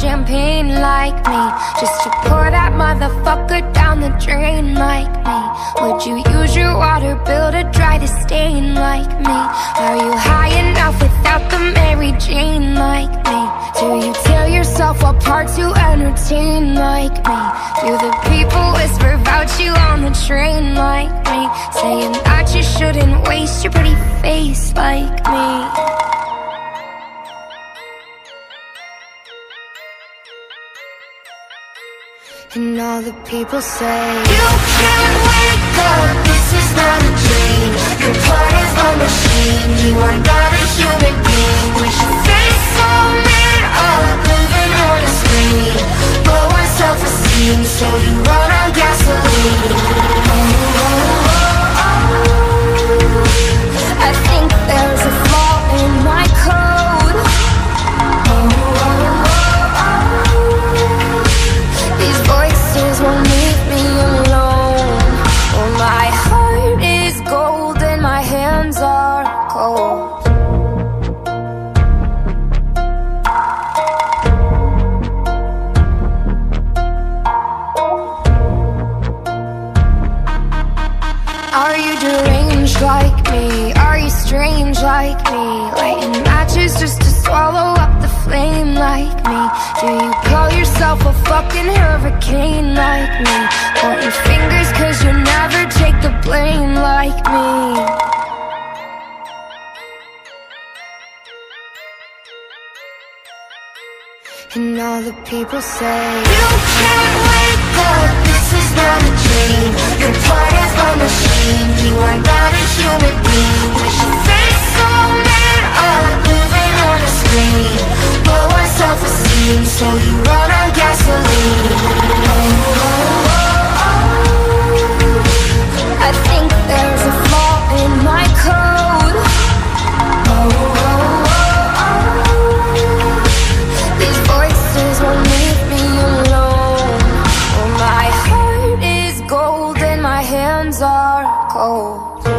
champagne like me Just to pour that motherfucker down the drain like me Would you use your water bill to dry the stain like me? Are you high enough without the Mary Jane like me? Do you tear yourself apart to entertain like me? Do the people whisper about you on the train like me? Saying that you shouldn't waste your pretty face like me And all the people say You can't wake up, this is not a dream. You're part of a machine, you are not a human being. With your face so made up, living on a screen. Low on self-esteem, so you Are you deranged like me? Are you strange like me? Lighting matches just to swallow up the flame like me? Do you call yourself a fucking hurricane like me? Pointing fingers cause you never take the blame like me And all the people say You can't wake up, this is not a dream You're part of a machine, so you run on gasoline. Oh, I think there's a flaw in my code. These voices won't leave me alone. Oh, my heart is gold and my hands are cold